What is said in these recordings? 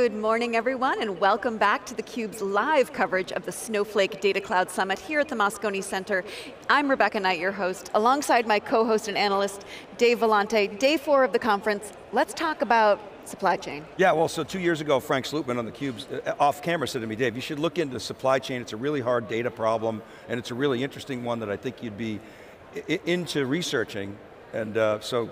Good morning everyone and welcome back to theCUBE's live coverage of the Snowflake Data Cloud Summit here at the Moscone Center. I'm Rebecca Knight, your host, alongside my co-host and analyst, Dave Vellante. Day four of the conference, let's talk about supply chain. Yeah, well, so two years ago, Frank Slootman on theCUBE, uh, off camera said to me, Dave, you should look into supply chain. It's a really hard data problem, and it's a really interesting one that I think you'd be into researching. And uh, so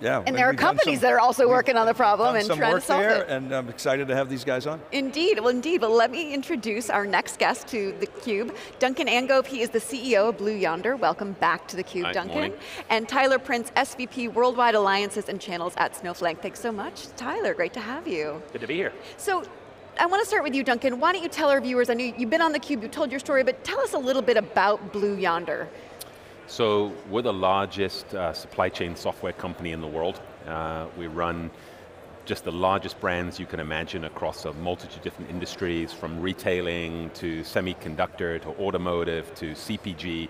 yeah. And there are companies some, that are also working on the problem and trying to solve there, it. And I'm excited to have these guys on. Indeed, well indeed, but let me introduce our next guest to theCUBE. Duncan Angove, he is the CEO of Blue Yonder. Welcome back to theCUBE, Hi, Duncan. Morning. And Tyler Prince, SVP Worldwide Alliances and Channels at Snowflake. Thanks so much. Tyler, great to have you. Good to be here. So, I want to start with you, Duncan. Why don't you tell our viewers, I know you've been on theCUBE, you told your story, but tell us a little bit about Blue Yonder. So we're the largest uh, supply chain software company in the world. Uh, we run just the largest brands you can imagine across a multitude of different industries, from retailing to semiconductor to automotive to CPG.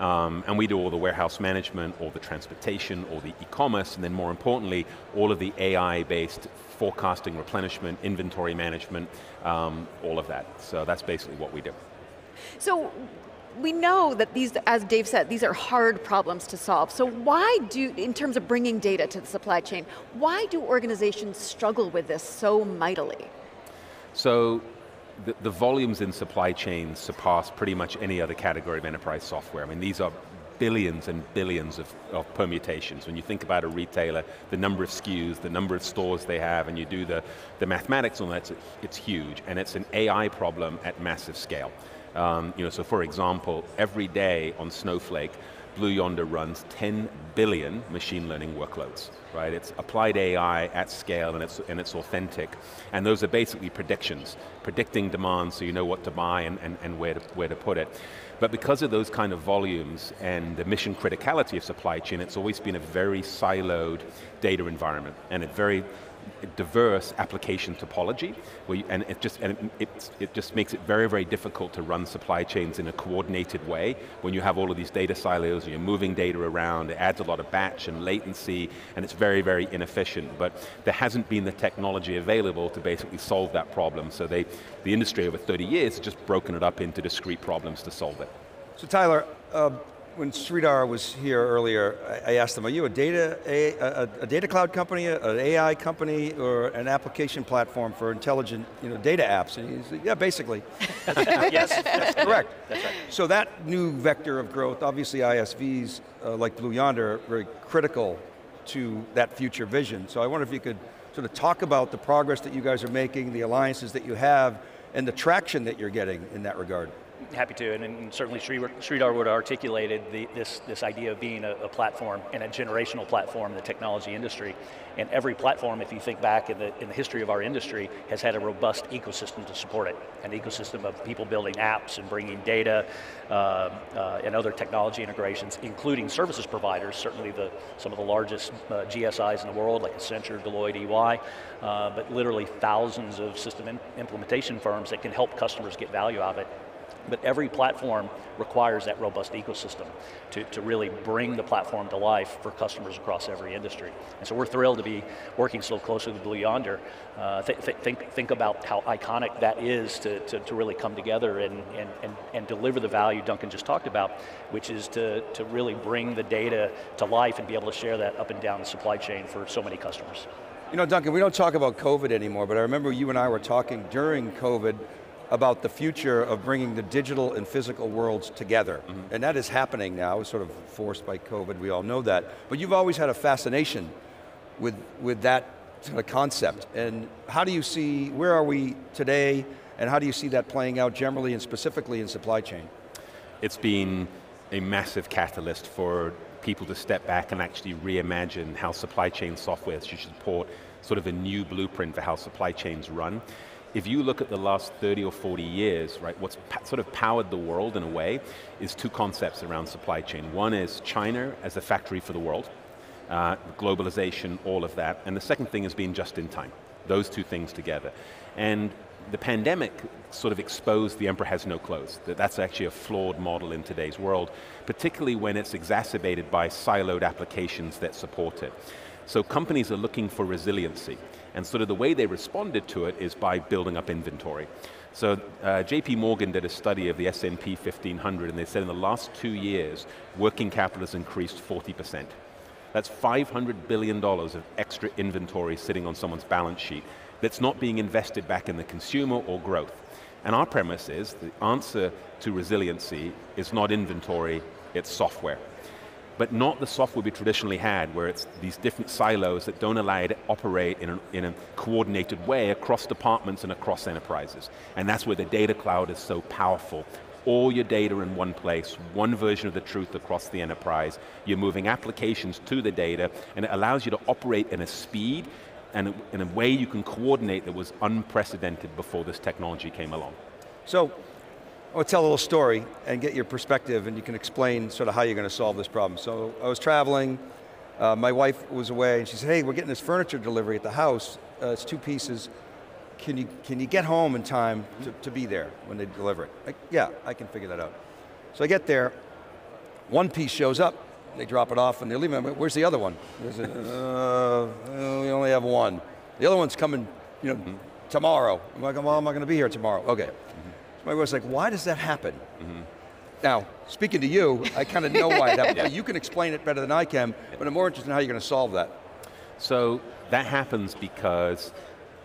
Um, and we do all the warehouse management, all the transportation, all the e-commerce, and then more importantly, all of the AI-based forecasting, replenishment, inventory management, um, all of that. So that's basically what we do. So we know that these, as Dave said, these are hard problems to solve. So why do, in terms of bringing data to the supply chain, why do organizations struggle with this so mightily? So, the, the volumes in supply chains surpass pretty much any other category of enterprise software. I mean, these are billions and billions of, of, permutations. When you think about a retailer, the number of SKUs, the number of stores they have, and you do the, the mathematics on that, it's, it's huge. And it's an AI problem at massive scale. Um, you know, so for example, every day on Snowflake, Blue Yonder runs 10 billion machine learning workloads, right? It's applied AI at scale and it's, and it's authentic. And those are basically predictions, predicting demand so you know what to buy and, and, and where, to, where to put it. But because of those kind of volumes and the mission criticality of supply chain, it's always been a very siloed data environment and a very diverse application topology, you, and it just and it, it just makes it very very difficult to run supply chains in a coordinated way when you have all of these data silos and you're moving data around. It adds a lot of batch and latency, and it's very very inefficient. But there hasn't been the technology available to basically solve that problem. So they, the industry over 30 years has just broken it up into discrete problems to solve it. So Tyler. Uh, when Sridhar was here earlier, I asked him, are you a data, a, a, a data cloud company, an AI company, or an application platform for intelligent you know, data apps? And he said, yeah, basically. yes, that's correct. That's right. So that new vector of growth, obviously ISVs uh, like Blue Yonder are very critical to that future vision. So I wonder if you could sort of talk about the progress that you guys are making, the alliances that you have, and the traction that you're getting in that regard. Happy to, and, and certainly Sridhar would have articulated the, this, this idea of being a, a, platform and a generational platform in the technology industry. And every platform, if you think back in the, in the history of our industry, has had a robust ecosystem to support it. An ecosystem of people building apps and bringing data uh, uh, and other technology integrations, including services providers, certainly the, some of the largest uh, GSIs in the world, like Accenture, Deloitte, EY, uh, but literally thousands of system implementation firms that can help customers get value out of it but every platform requires that robust ecosystem to, to really bring the platform to life for customers across every industry. And so we're thrilled to be working so closely with Blue Yonder. Uh, th th think, think about how iconic that is to, to, to really come together and, and, and, and, deliver the value Duncan just talked about, which is to, to really bring the data to life and be able to share that up and down the supply chain for so many customers. You know, Duncan, we don't talk about COVID anymore, but I remember you and I were talking during COVID about the future of bringing the digital and physical worlds together. Mm -hmm. And that is happening now, sort of forced by COVID, we all know that. But you've always had a fascination with, with that sort of concept. And how do you see, where are we today, and how do you see that playing out generally and specifically in supply chain? It's been a massive catalyst for people to step back and actually reimagine how supply chain software should support sort of a new blueprint for how supply chains run if you look at the last 30 or 40 years, right, what's sort of powered the world in a way is two concepts around supply chain. One is China as a factory for the world, uh, globalization, all of that. And the second thing is being just in time. Those two things together. And the pandemic sort of exposed the emperor has no clothes, that that's actually a flawed model in today's world, particularly when it's exacerbated by siloed applications that support it. So companies are looking for resiliency. And sort of the way they responded to it is by building up inventory. So uh, JP Morgan did a study of the S&P 1500 and they said in the last two years, working capital has increased 40%. That's $500 billion of extra inventory sitting on someone's balance sheet that's not being invested back in the consumer or growth. And our premise is the answer to resiliency is not inventory, it's software. But not the software we traditionally had, where it's these different silos that don't allow you to operate in a, in a coordinated way across departments and across enterprises. And that's where the data cloud is so powerful all your data in one place, one version of the truth across the enterprise. You're moving applications to the data, and it allows you to operate in a speed and in a way you can coordinate that was unprecedented before this technology came along. So, I'll tell a little story and get your perspective and you can explain sort of how you're going to solve this problem. So I was traveling, uh, my wife was away and she said, hey, we're getting this furniture delivery at the house. Uh, it's two pieces. Can you, can you get home in time to, to be there when they deliver it? Like, yeah, I can figure that out. So I get there, one piece shows up, they drop it off and they're leaving. Where's the other one? Uh, we only have one. The other one's coming, you know, mm -hmm. tomorrow. I'm like, well, I'm not going to be here tomorrow. Okay. So my wife's like, why does that happen? Mm -hmm. Now, speaking to you, I kind of know why happens. yeah. You can explain it better than I can, but I'm more interested in how you're going to solve that. So that happens because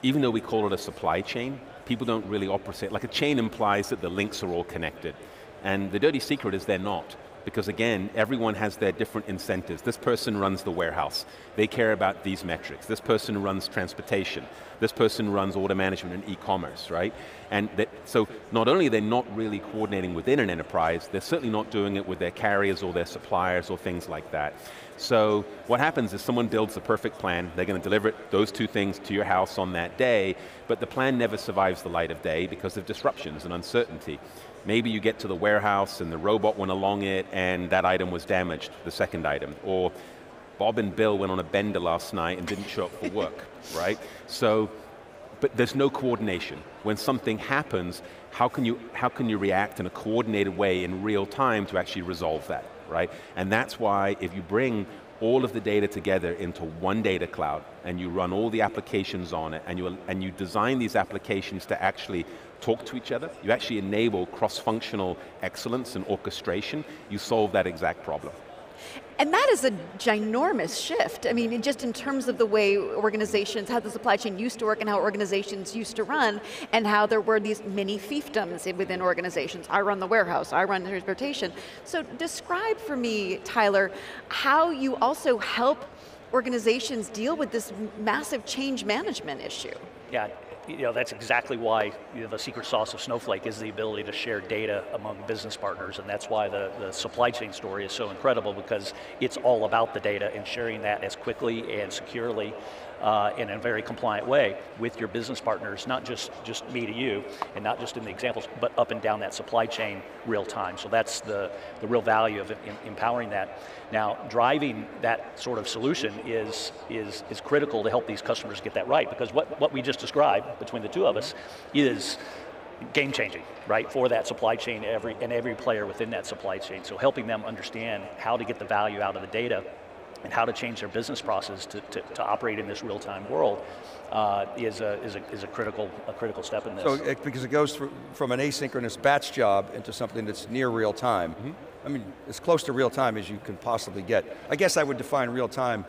even though we call it a supply chain, people don't really operate, like a chain implies that the links are all connected. And the dirty secret is they're not because again, everyone has their different incentives. This person runs the warehouse. They care about these metrics. This person runs transportation. This person runs order management and e-commerce, right? And that, so not only they're not really coordinating within an enterprise, they're certainly not doing it with their carriers or their suppliers or things like that. So what happens is someone builds the perfect plan, they're going to deliver those two things to your house on that day, but the plan never survives the light of day because of disruptions and uncertainty. Maybe you get to the warehouse and the robot went along it and that item was damaged, the second item. Or Bob and Bill went on a bender last night and didn't show up for work, right? So, but there's no coordination. When something happens, how can, you, how can you react in a coordinated way in real time to actually resolve that, right? And that's why if you bring all of the data together into one data cloud and you run all the applications on it and you, and you design these applications to actually talk to each other, you actually enable cross-functional excellence and orchestration, you solve that exact problem. And that is a ginormous shift. I mean, just in terms of the way organizations, how the supply chain used to work and how organizations used to run, and how there were these mini fiefdoms within organizations. I run the warehouse, I run transportation. So describe for me, Tyler, how you also help organizations deal with this massive change management issue. Yeah, you know, that's exactly why you know, the secret sauce of Snowflake is the ability to share data among business partners, and that's why the, the supply chain story is so incredible because it's all about the data and sharing that as quickly and securely uh, in a very compliant way with your business partners, not just, just me to you, and not just in the examples, but up and down that supply chain real time. So that's the, the real value of empowering that. Now, driving that sort of solution is, is, is critical to help these customers get that right, because what, what we just described between the two of us is game changing, right, for that supply chain every, and every player within that supply chain. So helping them understand how to get the value out of the data and how to change their business process to, to, to operate in this real-time world uh, is, a, is, a, is a, critical, a critical step in this. So, it, because it goes through, from an asynchronous batch job into something that's near real time. Mm -hmm. I mean, as close to real time as you can possibly get. I guess I would define real time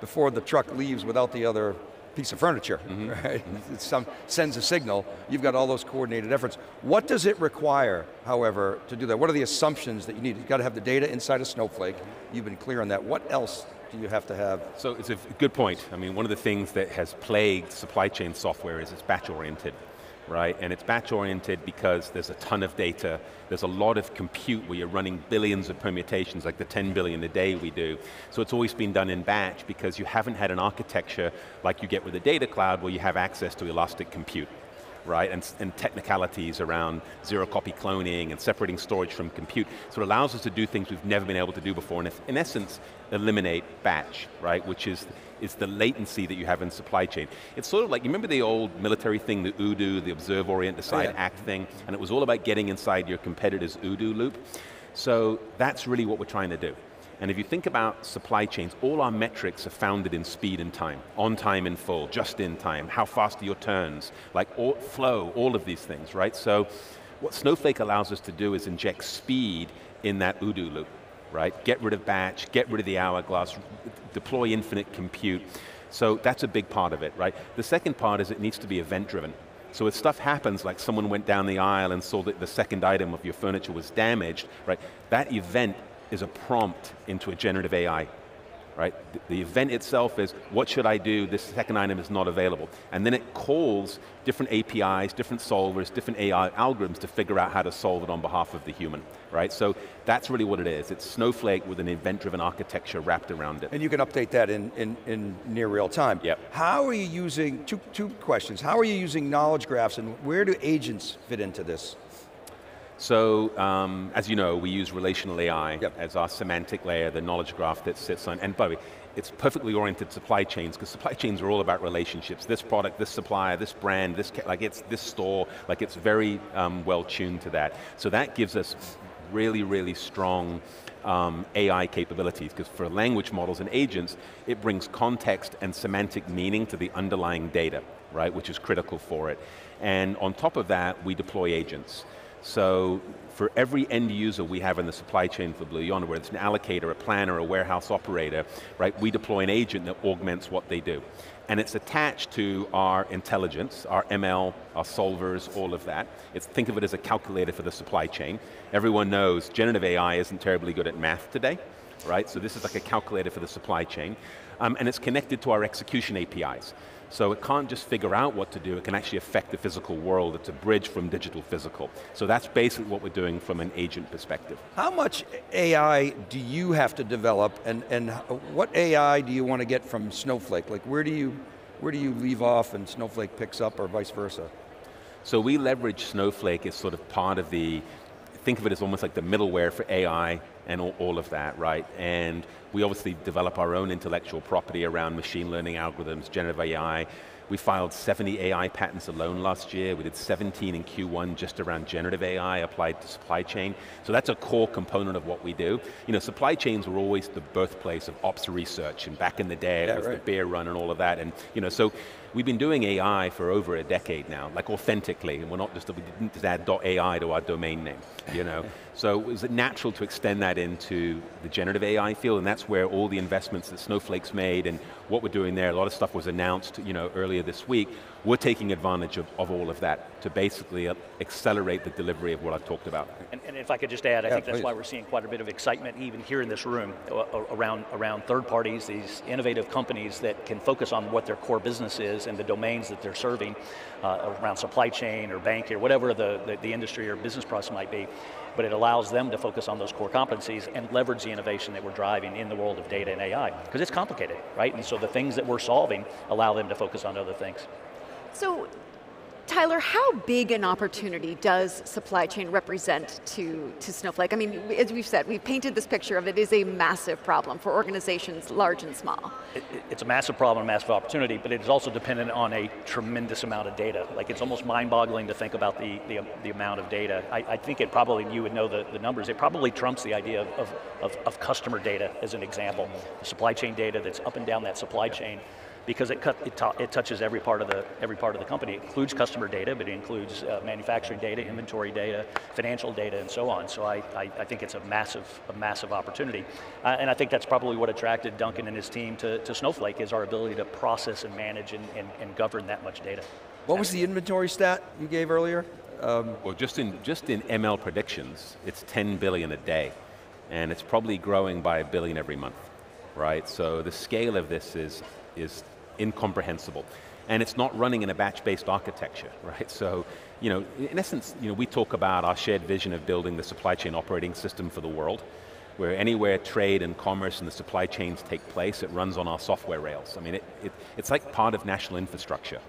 before the truck leaves without the other piece of furniture, mm -hmm. right? Mm -hmm. It some, sends a signal, you've got all those coordinated efforts. What does it require, however, to do that? What are the assumptions that you need? You've got to have the data inside of Snowflake, you've been clear on that. What else you have to have? So it's a good point. I mean, one of the things that has plagued supply chain software is it's batch oriented, right? And it's batch oriented because there's a ton of data, there's a lot of compute where you're running billions of permutations, like the 10 billion a day we do. So it's always been done in batch because you haven't had an architecture like you get with a data cloud where you have access to elastic compute right, and, and, technicalities around zero copy cloning and separating storage from compute. So it allows us to do things we've never been able to do before, and in essence, eliminate batch, right, which is, is the latency that you have in supply chain. It's sort of like, you remember the old military thing, the OODA, the observe, orient, decide, oh, yeah. act thing, and it was all about getting inside your competitor's OODA loop. So that's really what we're trying to do. And if you think about supply chains, all our metrics are founded in speed and time. On time in full, just in time, how fast are your turns, like all, flow, all of these things, right? So what Snowflake allows us to do is inject speed in that OODA loop, right? Get rid of batch, get rid of the hourglass, deploy infinite compute. So that's a big part of it, right? The second part is it needs to be event driven. So if stuff happens, like someone went down the aisle and saw that the second item of your furniture was damaged, right? That event is a prompt into a generative AI right? The event itself is, what should I do? This second item is not available. And then it calls different APIs, different solvers, different AI algorithms to figure out how to solve it on behalf of the human, right? So that's really what it is. It's Snowflake with an event-driven architecture wrapped around it. And you can update that in, in, in near real time. Yep. How are you using, two, two questions, how are you using knowledge graphs and where do agents fit into this? So, um, as you know, we use relational AI yep. as our semantic layer, the knowledge graph that sits on, and by the way, it's perfectly oriented supply chains, because supply chains are all about relationships. This product, this supplier, this brand, this, like it's this store, like it's very um, well tuned to that. So that gives us really, really strong um, AI capabilities, because for language models and agents, it brings context and semantic meaning to the underlying data, right, which is critical for it. And on top of that, we deploy agents. So for every end user we have in the supply chain for Blue Yonder, whether it's an allocator, a planner, a warehouse operator, right, we deploy an agent that augments what they do. And it's attached to our intelligence, our ML, our solvers, all of that. It's, think of it as a calculator for the supply chain. Everyone knows generative AI isn't terribly good at math today, right? So this is like a calculator for the supply chain. Um, and it's connected to our execution APIs. So it can't just figure out what to do, it can actually affect the physical world. It's a bridge from digital physical. So that's basically what we're doing from an agent perspective. How much AI do you have to develop and, and what AI do you want to get from Snowflake? Like where do you, where do you leave off and Snowflake picks up or vice versa? So we leverage Snowflake as sort of part of the, think of it as almost like the middleware for AI and all, all, of that, right? And we obviously develop our own intellectual property around machine learning algorithms, generative AI. We filed 70 AI patents alone last year. We did 17 in Q1 just around generative AI applied to supply chain. So that's a core component of what we do. You know, supply chains were always the birthplace of ops research, and back in the day, yeah, it was right. the beer run and all of that. And you know, so we've been doing AI for over a decade now, like authentically, and we're not just, we didn't just add .ai to our domain name, you know. so it was natural to extend that into the generative AI field, and that's where all the investments that Snowflake's made and what we're doing there, a lot of stuff was announced you know, earlier this week, we're taking advantage of, of all of that to basically uh, accelerate the delivery of what I've talked about. And, and if I could just add, I yeah, think that's please. why we're seeing quite a bit of excitement even here in this room around, around third parties, these innovative companies that can focus on what their core business is and the domains that they're serving uh, around supply chain or bank or whatever the, the, the industry or business process might be but it allows them to focus on those core competencies and leverage the innovation that we're driving in the world of data and AI, because it's complicated, right? And so the things that we're solving allow them to focus on other things. So Tyler, how big an opportunity does supply chain represent to, to Snowflake? I mean, as we've said, we've painted this picture of it is a massive problem for organizations large and small. It, it's a massive problem, a massive opportunity, but it is also dependent on a tremendous amount of data. Like it's almost mind-boggling to think about the, the, the, amount of data. I, I, think it probably, you would know the, the numbers, it probably trumps the idea of, of, of, customer data as an example. The supply chain data that's up and down that supply chain because it, cut, it, it, touches every part of the every part of the company. It includes customer data, but it includes uh, manufacturing data, inventory data, financial data, and so on. So I, I, I think it's a massive a massive opportunity, uh, and I think that's probably what attracted Duncan and his team to, to Snowflake is our ability to process and manage and, and, and govern that much data. What was the inventory stat you gave earlier? Um, well, just in just in ML predictions, it's 10 billion a day, and it's probably growing by a billion every month, right? So the scale of this is is incomprehensible. And it's not running in a batch-based architecture, right? So, you know, in essence, you know, we talk about our shared vision of building the supply chain operating system for the world, where anywhere trade and commerce and the supply chains take place, it runs on our software rails. I mean, it, it, it's like part of national infrastructure.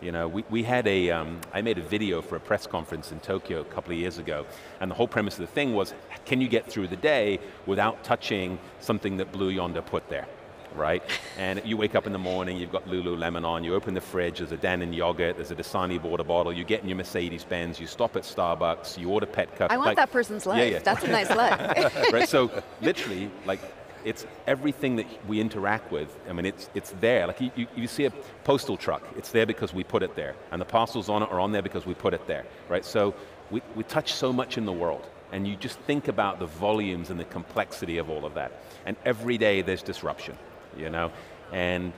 You know, we, we had a, um, I made a video for a press conference in Tokyo a couple of years ago, and the whole premise of the thing was, can you get through the day without touching something that Blue Yonder put there? Right? And you wake up in the morning, you've got Lululemon on, you open the fridge, there's a Dannon yogurt, there's a Dasani water bottle, you get in your Mercedes-Benz, you stop at Starbucks, you order Petco. I want like, that person's life, yeah, yeah. that's a nice life. right, so literally, like, it's everything that we interact with. I mean, it's, it's there. Like you, you, you, see a postal truck, it's there because we put it there. And the parcels on it are on there because we put it there, right? So we, we touch so much in the world. And you just think about the volumes and the complexity of all of that. And every day there's disruption, you know? And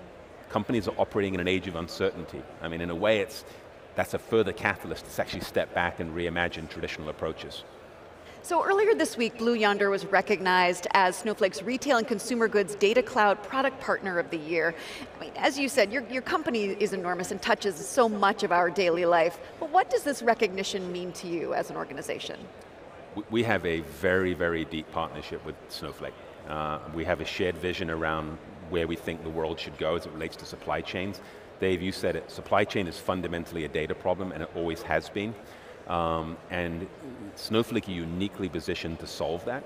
companies are operating in an age of uncertainty. I mean, in a way, it's, that's a further catalyst to actually step back and reimagine traditional approaches. So earlier this week, Blue Yonder was recognized as Snowflake's Retail and Consumer Goods Data Cloud Product Partner of the Year. I mean, as you said, your, your company is enormous and touches so much of our daily life, but what does this recognition mean to you as an organization? We have a very, very deep partnership with Snowflake. Uh, we have a shared vision around where we think the world should go as it relates to supply chains. Dave, you said it, supply chain is fundamentally a data problem and it always has been. Um, and Snowflake are uniquely positioned to solve that.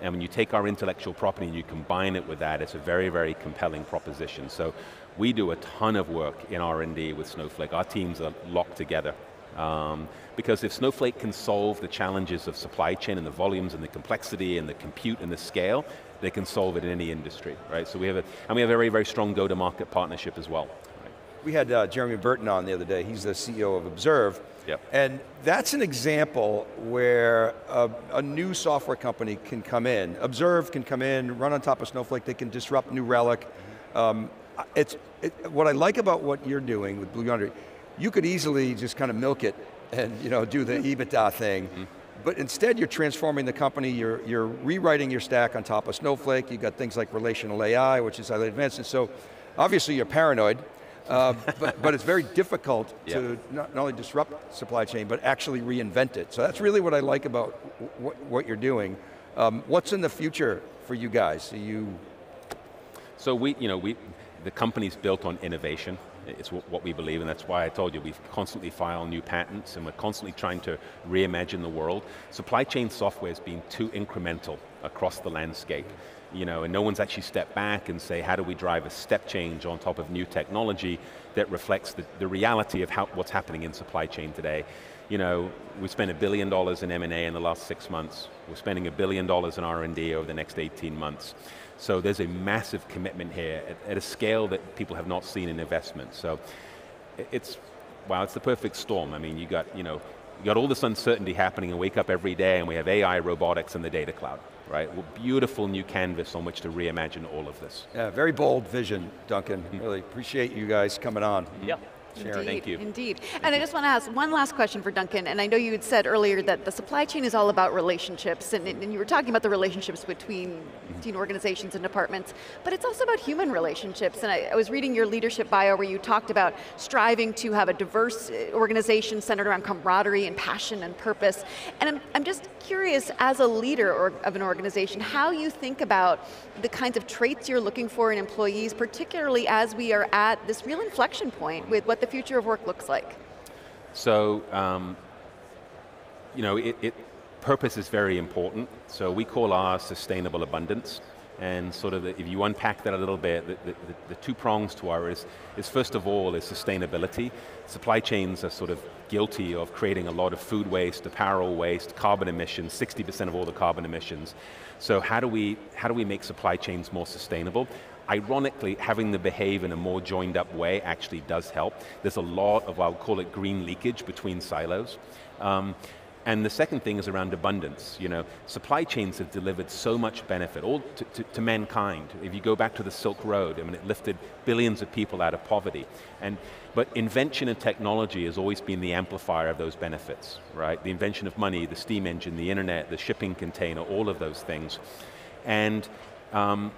And when you take our intellectual property and you combine it with that, it's a very, very compelling proposition. So we do a ton of work in R&D with Snowflake. Our teams are locked together. Um, because if Snowflake can solve the challenges of supply chain and the volumes and the complexity and the compute and the scale, they can solve it in any industry, right? So we have a, and we have a very, very strong go-to-market partnership as well. Right? We had uh, Jeremy Burton on the other day, he's the CEO of Observe, Yep. And that's an example where a, a, new software company can come in, Observe can come in, run on top of Snowflake, they can disrupt New Relic. Um, it's, it, what I like about what you're doing with Blue Yonder, you could easily just kind of milk it and you know, do the EBITDA thing, mm -hmm. But instead you're transforming the company, you're, you're rewriting your stack on top of Snowflake, you've got things like relational AI, which is highly advanced, and so obviously you're paranoid, uh, but, but, it's very difficult yeah. to not, not, only disrupt supply chain, but actually reinvent it. So that's really what I like about what you're doing. Um, what's in the future for you guys? Are you? So we, you know, we, the company's built on innovation. It's what we believe, and that's why I told you we constantly file new patents, and we're constantly trying to reimagine the world. Supply chain software has been too incremental across the landscape you know, and no one's actually stepped back and say, how do we drive a step change on top of new technology that reflects the, the reality of how, what's happening in supply chain today. You know, we spent a billion dollars in M&A in the last six months. We're spending a billion dollars in R&D over the next 18 months. So there's a massive commitment here at, at a scale that people have not seen in investment. So it's, wow, it's the perfect storm. I mean, you got, you know, you got all this uncertainty happening and wake up every day and we have AI, robotics, and the data cloud right? Well, beautiful new canvas on which to reimagine all of this. Yeah, very bold vision, Duncan. Mm -hmm. Really appreciate you guys coming on. Yep. Sharon. Indeed, Thank you. Indeed. Thank and you. I just want to ask one last question for Duncan, and I know you had said earlier that the supply chain is all about relationships, and, and you were talking about the relationships between, mm -hmm. between organizations and departments, but it's also about human relationships, and I, I, was reading your leadership bio where you talked about striving to have a diverse uh, organization centered around camaraderie and passion and purpose, and I'm, I'm just curious, as a leader or, of an organization, how you think about the kinds of traits you're looking for in employees, particularly as we are at this real inflection point with what the future of work looks like? So, um, you know, it, it, purpose is very important. So we call ours sustainable abundance. And sort of, the, if you unpack that a little bit, the, the, the, two prongs to our is, is first of all is sustainability. Supply chains are sort of guilty of creating a lot of food waste, apparel waste, carbon emissions, 60% of all the carbon emissions. So how do we, how do we make supply chains more sustainable? Ironically, having them behave in a more joined up way actually does help. There's a lot of, I'll call it green leakage between silos. Um, and the second thing is around abundance. You know, supply chains have delivered so much benefit, all to, to, to, mankind. If you go back to the Silk Road, I mean, it lifted billions of people out of poverty. And, but invention and technology has always been the amplifier of those benefits, right? The invention of money, the steam engine, the internet, the shipping container, all of those things. And um,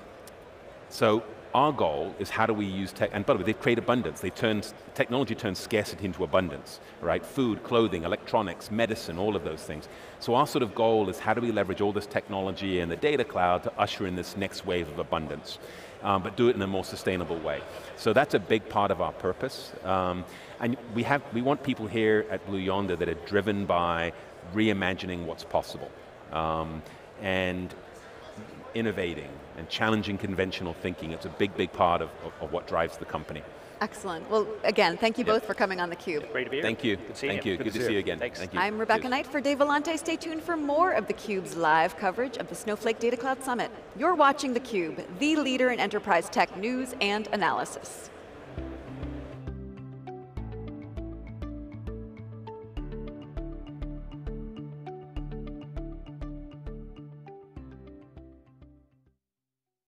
so our goal is how do we use tech, and by the way, they create abundance. They turn, technology turns scarcity into abundance, right? Food, clothing, electronics, medicine, all of those things. So our sort of goal is how do we leverage all this technology and the data cloud to usher in this next wave of abundance, um, but do it in a more sustainable way. So that's a big part of our purpose. Um, and we, have, we want people here at Blue Yonder that are driven by reimagining what's possible. Um, and innovating and challenging conventional thinking. It's a big, big part of, of, of what drives the company. Excellent. Well, again, thank you Yep. both for coming on theCUBE. Great to be here. Thank you. Good Thank you. you. Good Good, to to see see you. you again. Thanks. Thank you. I'm Rebecca Cheers. Knight for Dave Vellante. Stay tuned for more of theCUBE's live coverage of the Snowflake Data Cloud Summit. You're watching theCUBE, the leader in enterprise tech news and analysis.